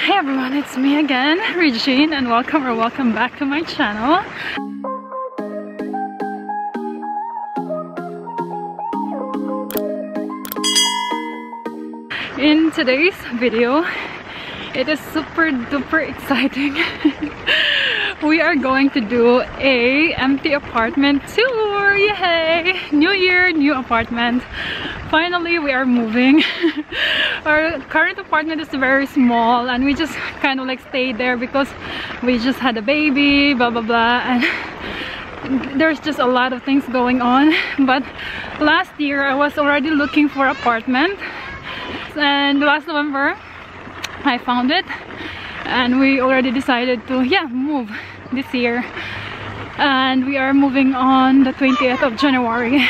Hey everyone, it's me again, Regine, and welcome or welcome back to my channel. In today's video, it is super duper exciting. we are going to do a empty apartment tour. Yay! New year, new apartment. Finally, we are moving. Our current apartment is very small and we just kind of like stayed there because we just had a baby, blah blah blah. And there's just a lot of things going on. But last year, I was already looking for apartment. And last November, I found it and we already decided to yeah move this year and we are moving on the 20th of January.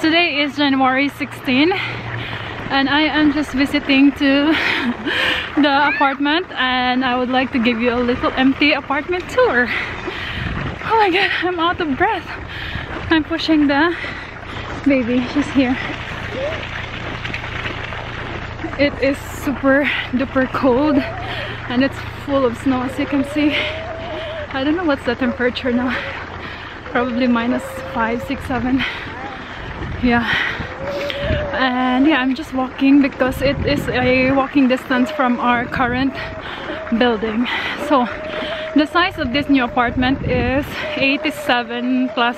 Today is January 16 and I am just visiting to the apartment and I would like to give you a little empty apartment tour. Oh my god I'm out of breath. I'm pushing the baby. She's here. It is super duper cold and it's full of snow as you can see I don't know what's the temperature now. Probably minus five six seven. Yeah. And yeah I'm just walking because it is a walking distance from our current building. So the size of this new apartment is 87 plus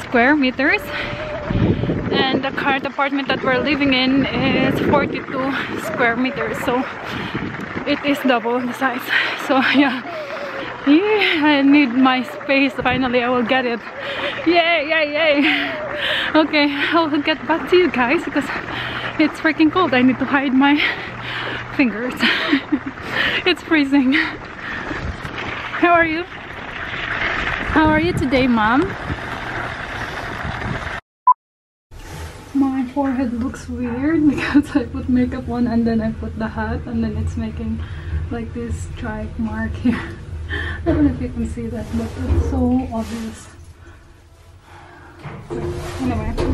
square meters. And the current apartment that we're living in is 42 square meters. So it is double the size. So yeah yeah I need my space. Finally I will get it. Yay yay yay. Okay I'll get back to you guys because it's freaking cold. I need to hide my fingers. It's freezing. How are you? How are you today mom? My forehead looks weird because I put makeup on and then I put the hat and then it's making like this stripe mark here. I don't know if you can see that but it's so obvious. Anyway.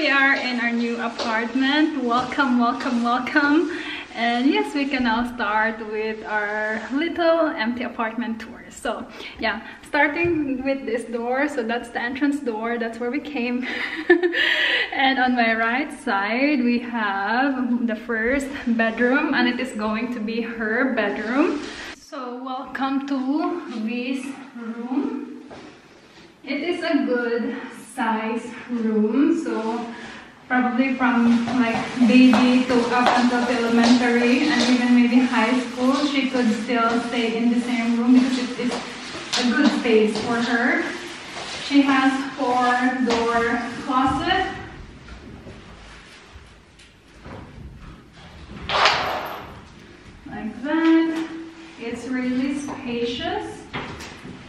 We are in our new apartment. Welcome, welcome, welcome. And yes, we can now start with our little empty apartment tour. So yeah, starting with this door. So that's the entrance door. That's where we came. and on my right side, we have the first bedroom and it is going to be her bedroom. So welcome to this room. It is a good size room so probably from like baby to up until elementary and even maybe high school she could still stay in the same room because it is a good space for her. She has four door closet. Like that. It's really spacious.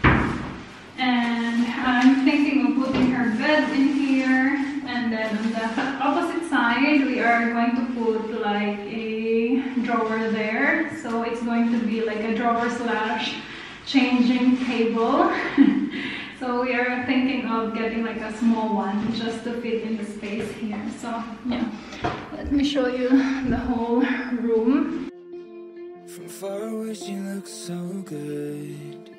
And I'm thinking of putting her bed in here and then on the opposite side we are going to put like a drawer there. So it's going to be like a drawer slash changing table. So we are thinking of getting like a small one just to fit in the space here. So yeah. Let me show you the whole room. From far away she looks so good.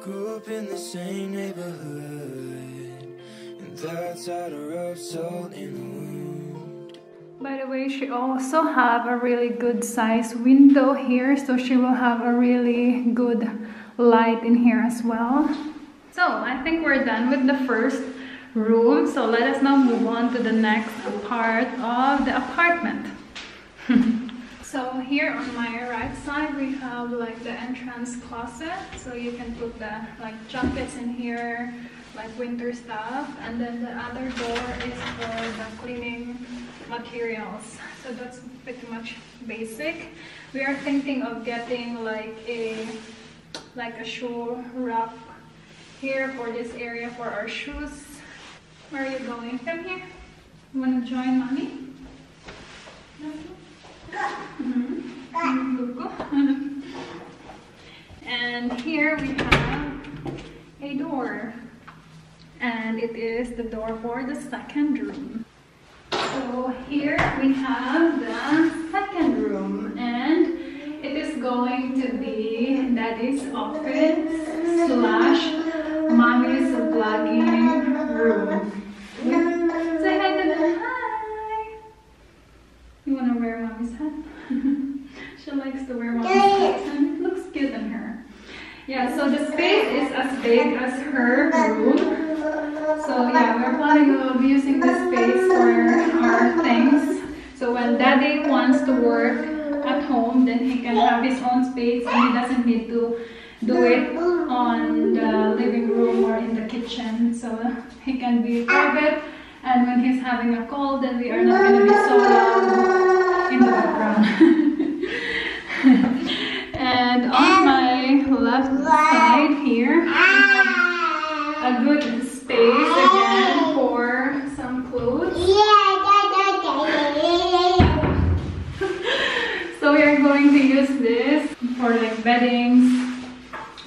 Grew up in the same neighborhood. And that's how to rub salt in the wound By the way, she also have a really good size window here So she will have a really good light in here as well So I think we're done with the first room So let us now move on to the next part of the apartment So here on my right side we have like the entrance closet. So you can put the like jackets in here, like winter stuff. And then the other door is for materials. So that's pretty much basic. We are thinking of getting like a like a shoe rack here for this area for our shoes. Where are you going? Come here. You wanna join mommy? Mhm. and here we have a door. And it is the door for the second room. So here we have the second room and it is going to be daddy's office slash mommy's vlogging room. Say hi to them. Hi. You wanna wear mommy's hat? she likes to wear mommy's hat and it looks cute on her. Yeah, so the space is as big as her room. So yeah, we're planning on using the space for our things. So when daddy wants to work at home, then he can have his own space and he doesn't need to do it on the living room or in the kitchen. So he can be private and when he's having a call, then we are not going to be so loud in the background. and on my left side here, a good space again we use this for like beddings,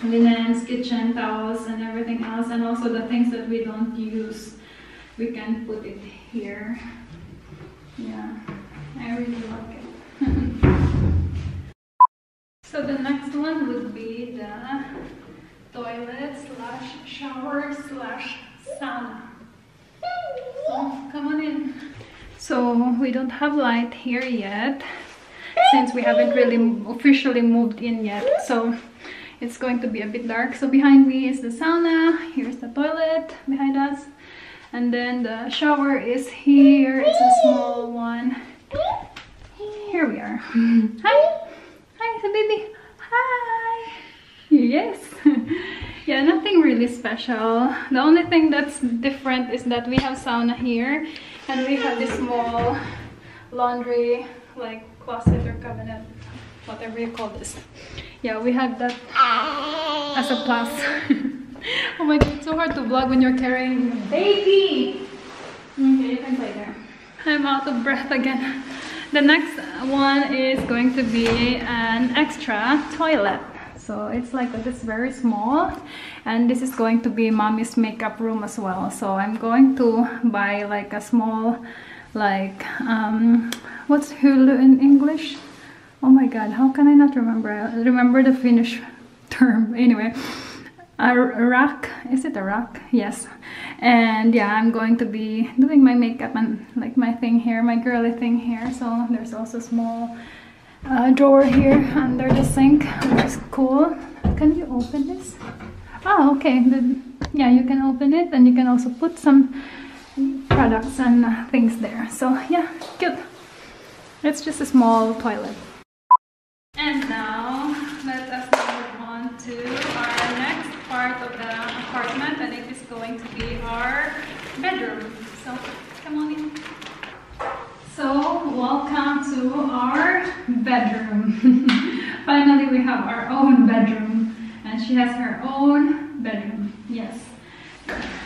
linens, kitchen towels, and everything else, and also the things that we don't use. We can put it here. Yeah, I really like it. so the next one would be the toilet slash shower slash sauna. So come on in. So we don't have light here yet since we haven't really officially moved in yet. So it's going to be a bit dark. So behind me is the sauna. Here's the toilet behind us. And then the shower is here. It's a small one. Here we are. Hi. Hi, the baby. Hi. Yes. yeah, nothing really special. The only thing that's different is that we have sauna here and we have this small laundry like closet or cabinet, whatever you call this. Yeah, we have that as a plus. oh my god, it's so hard to vlog when you're carrying a baby. Okay, you can play there. I'm out of breath again. The next one is going to be an extra toilet. So it's like this very small and this is going to be mommy's makeup room as well. So I'm going to buy like a small like um what's hylly in english? Oh my god how can i not remember? I remember the finnish term. Anyway rack is it a rack yes. And yeah i'm going to be doing my makeup and like my thing here my girly thing here. So there's also small uh, drawer here under the sink which is cool. Can you open this? Oh okay. The, yeah you can open it and you can also put some products and uh, things there. So yeah, cute. It's just a small toilet. And now let us move on to our next part of the apartment and it is going to be our bedroom. So come on in. So welcome to our bedroom. Finally we have our own bedroom and she has her own bedroom. Yes.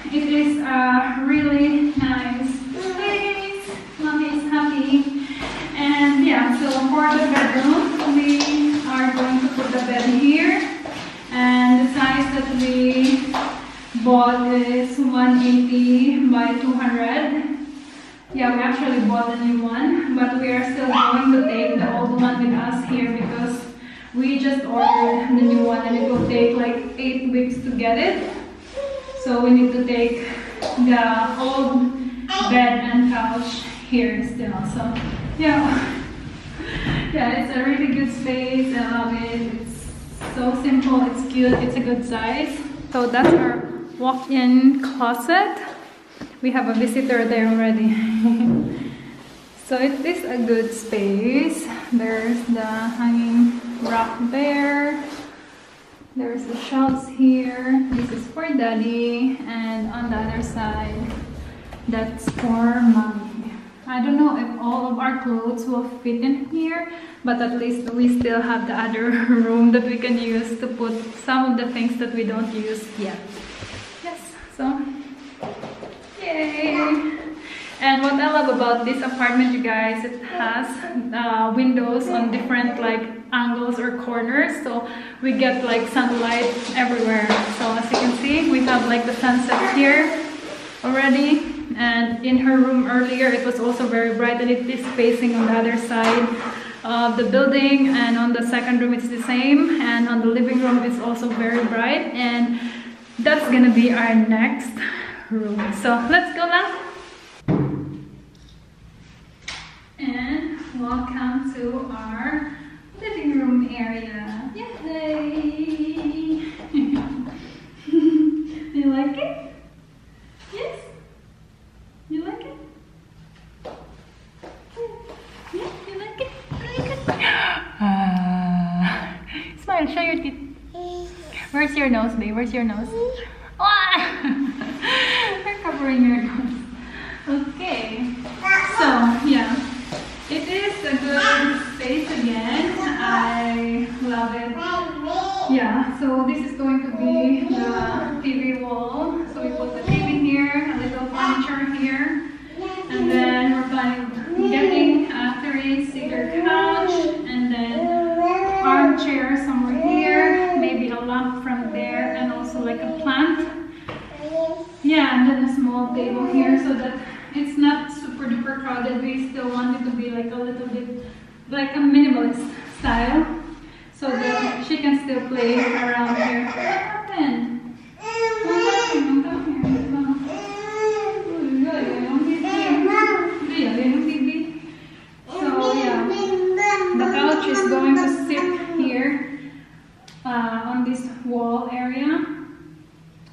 It is a really nice place. Mommy is happy. And yeah, so for the bedroom, we are going to put the bed here. And the size that we bought is 180 by 200. Yeah, we actually bought a new one, but we are still going to take the old one with us here because we just ordered the new one and it will take like 8 weeks to get it. So we need to take the old bed and couch here still. So yeah, yeah, it's a really good space. I love it. It's so simple. It's cute. It's a good size. So that's our walk-in closet. We have a visitor there already. so it is a good space. There's the hanging rack there. There's the shelves here. This is for daddy. And on the other side, that's for mommy. I don't know if all of our clothes will fit in here, but at least we still have the other room that we can use to put some of the things that we don't use yet. Yes, so, yay! And what I love about this apartment, you guys, it has uh, windows on different like angles or corners. So we get like sunlight everywhere. So as you can see, we have like the sunset here already. And in her room earlier, it was also very bright and it is facing on the other side of the building. And on the second room, it's the same. And on the living room, it's also very bright. And that's gonna be our next room. So let's go now. And welcome to our living room area. Yay! you like it? Yes? You like it? Yeah, you like it? Ah. Smile, show your teeth. Where's your nose, babe? Where's your nose? We're covering your nose. Okay. So, yeah. It is a good space again. I love it. Yeah, so this is going to be the TV wall. So we put the TV here, a little furniture here. And then we're planning getting a three-seater couch and then armchair somewhere here, maybe a lamp from there and also like a plant. Yeah, and then a small table here so that it's not super duper crowded. We still want it to be like a little bit like a minimalist style so that she can still play around here. What happened? What happened? Come here. Uy, uy, uy, yung bibi. Uy, uy, yung bibi. So yeah, the couch is going to sit here uh, on this wall area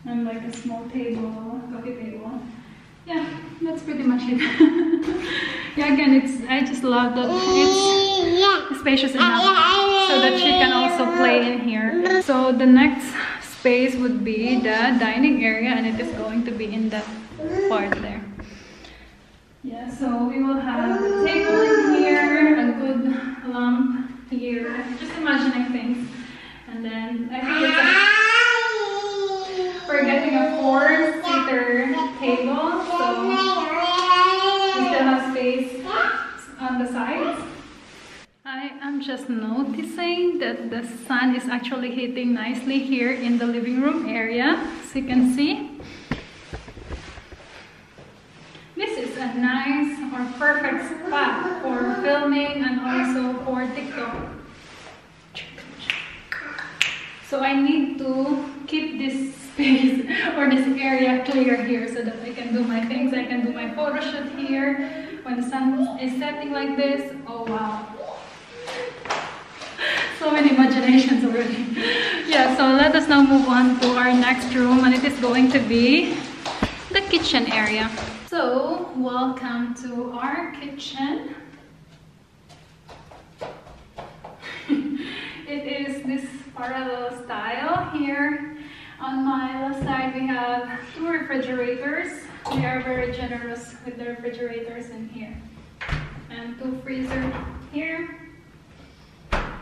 and like a small table, coffee table. Yeah, that's pretty much it. yeah, again, it's I love it's spacious enough so that she can also play in here. So the next space would be the dining area and it is going to be in that part there. Yeah, so we will have a table in here, a good lamp here, just imagining things. And then I think it's a, we're getting a four-seater table, so we still have space on the sides. I am just noticing that the sun is actually hitting nicely here in the living room area, as you can see. This is a nice or perfect spot for filming and also for TikTok. So I need to keep this space or this area clear here so that I can do my things. I can do my photo shoot here when the sun is setting like this. Oh wow. So many imaginations already. Yeah, so let us now move on to our next room and it is going to be the kitchen area. So, welcome to our kitchen. it is this parallel style here. On my left side, we have two refrigerators. They are very generous with the refrigerators in here. And two freezer here.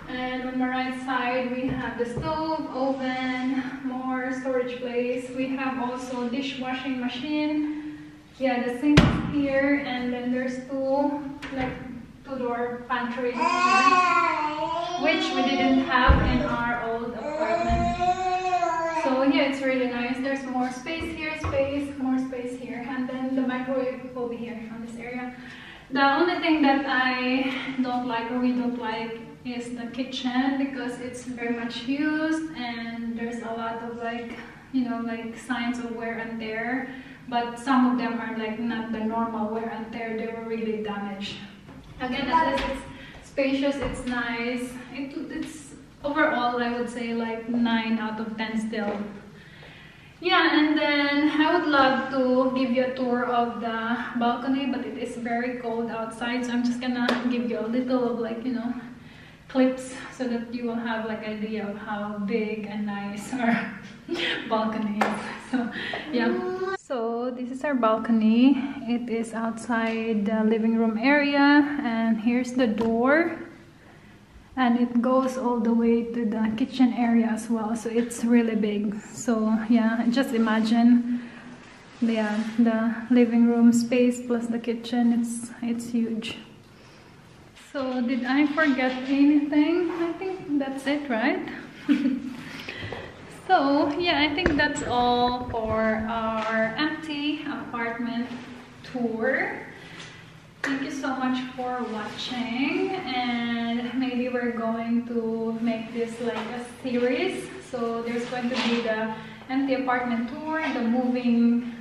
And on my right side, we have the stove, oven, more storage place. We have also dishwashing machine. Yeah, the sink here, and then there's two like two door pantry which we didn't have in our old yeah, it's really nice. There's more space here, space, more space here, and then the microwave will be here on this area. The only thing that I don't like or we don't like is the kitchen because it's very much used and there's a lot of like you know like signs of wear and tear. But some of them are like not the normal wear and tear. They were really damaged. Again it's spacious it's nice. It, it's overall i would say like 9 out of 10 still yeah and then i would love to give you a tour of the balcony but it is very cold outside so i'm just gonna give you a little of like you know clips so that you will have like idea of how big and nice our balcony is. So yeah. So this is our balcony. It is outside the living room area and here's the door and it goes all the way to the kitchen area as well so it's really big so yeah just imagine yeah, the living room space plus the kitchen, it's, it's huge. So did I forget anything? I think that's it, right? so yeah, I think that's all for our empty apartment tour. Thank you so much for watching and maybe we're going to make this like a series. So there's going to be the empty apartment tour, the moving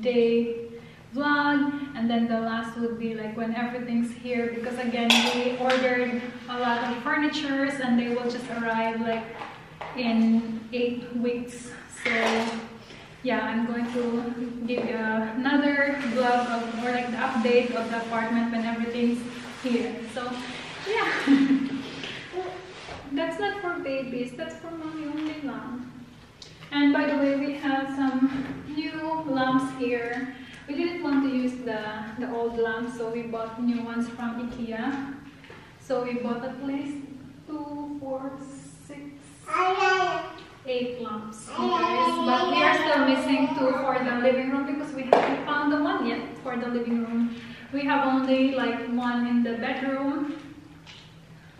day vlog and then the last would be like when everything's here because again we ordered a lot of furnitures and they will just arrive like in eight weeks. So yeah i'm going to give you another vlog of or like the update of the apartment when everything's here. So yeah that's not for babies that's for mommy only lamp and by the way we have some new lamps here we didn't want to use the, the old lamps, so we bought new ones from Ikea. So we bought at least two, four, six, eight lamps. But we are still missing two for the living room because we haven't found the one yet for the living room. We have only like one in the bedroom,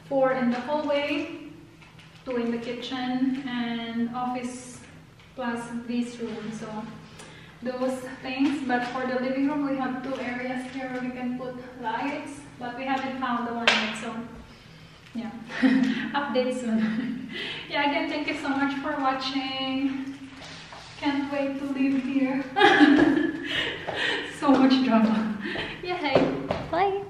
four in the hallway, two in the kitchen, and office plus this room. So those things. But for the living room we have two areas here where we can put lights but we haven't found the one yet so yeah. Update soon. Yeah again thank you so much for watching. Can't wait to live here. So much drama. Yeah hey